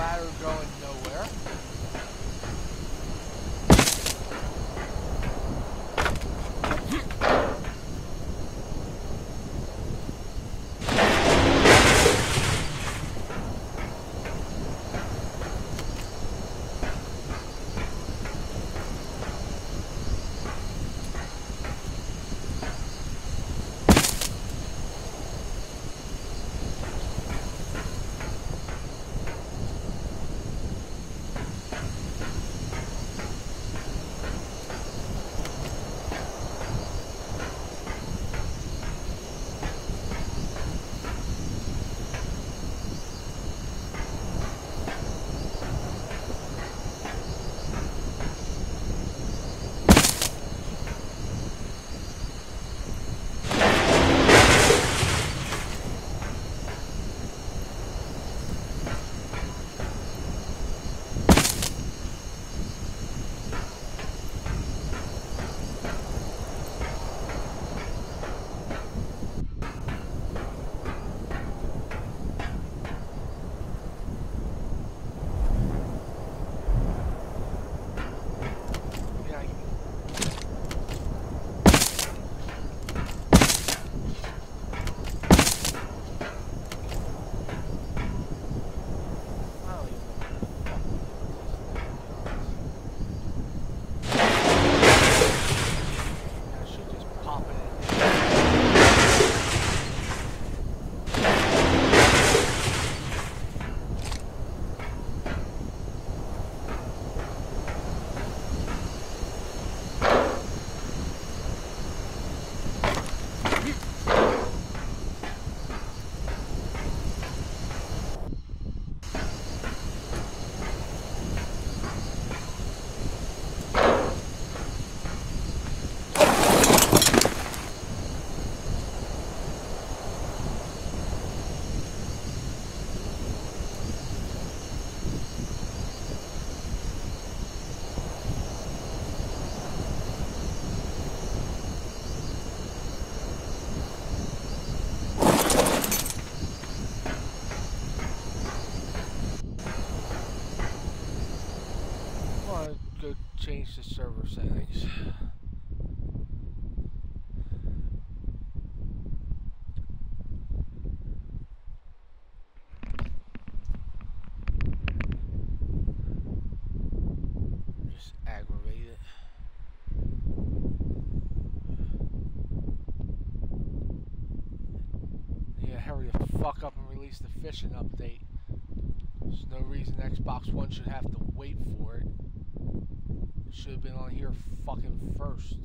ladder going change the server settings. Just aggravate it. Yeah, hurry the fuck up and release the fishing update. There's no reason Xbox One should have to wait for it. It should have been on here fucking first.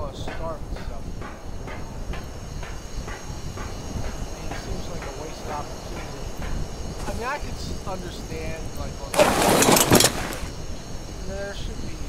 cause stuff. I mean, it seems like a opportunity. I mean, I could understand, like, there should be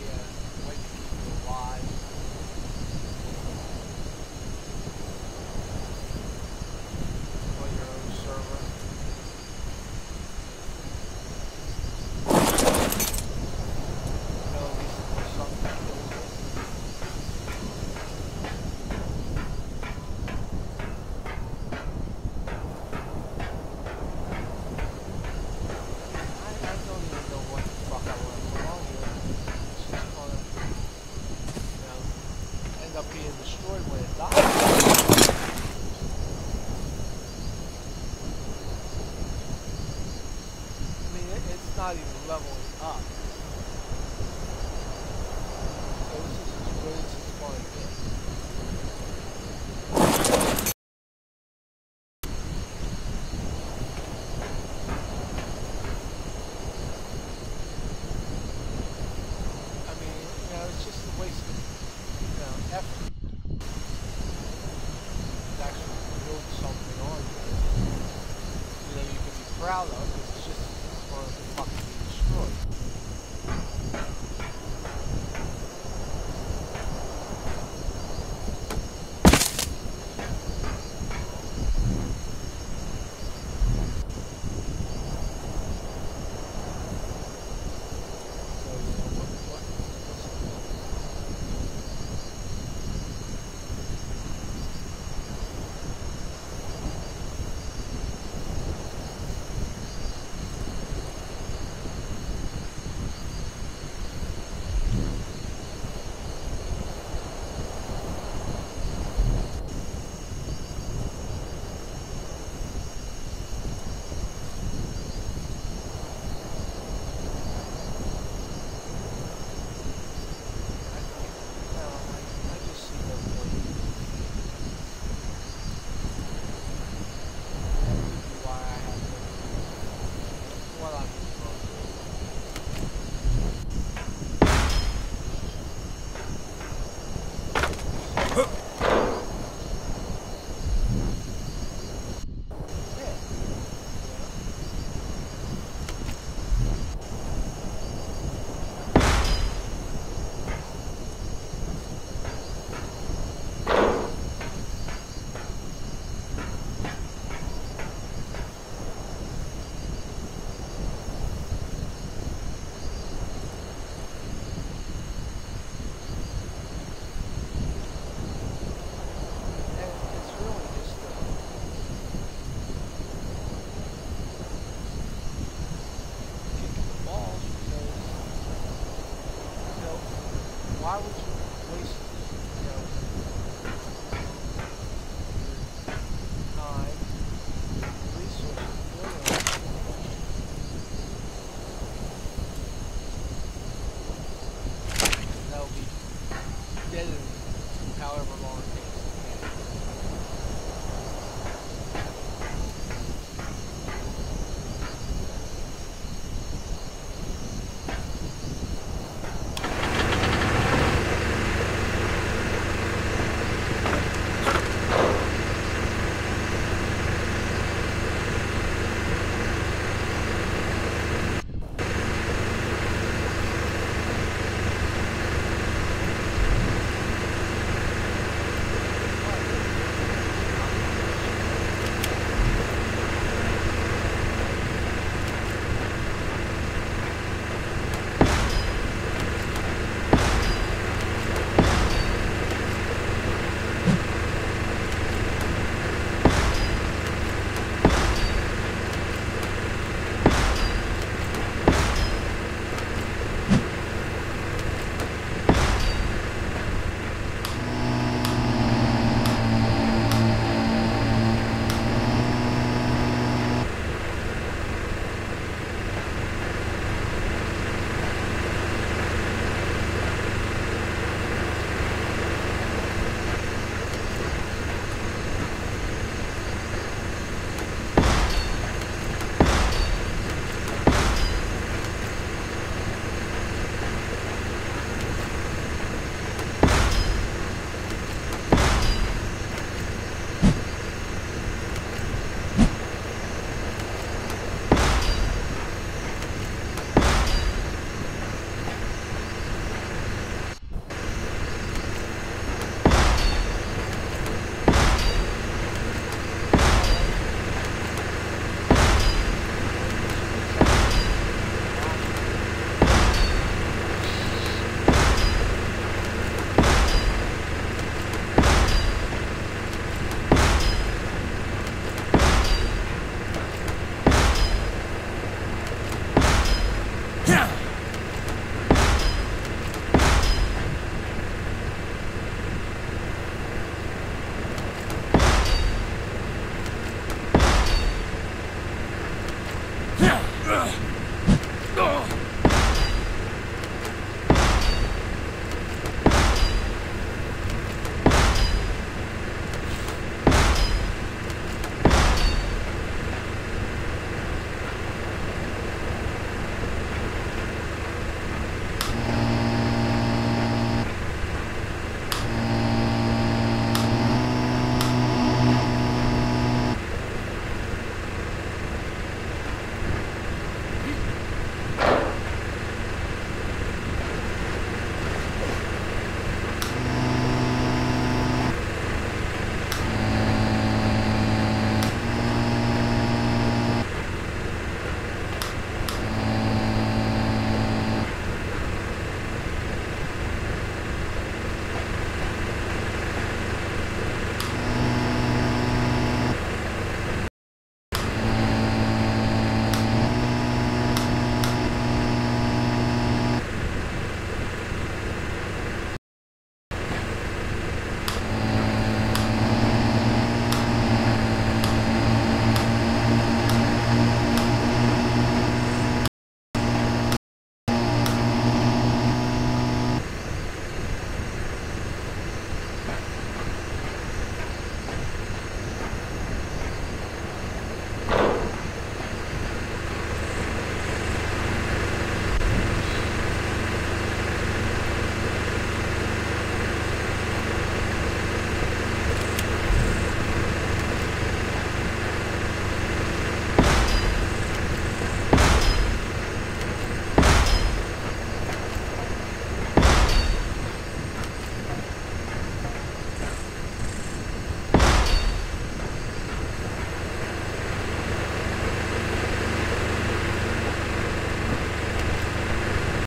Ah, up. This is going to.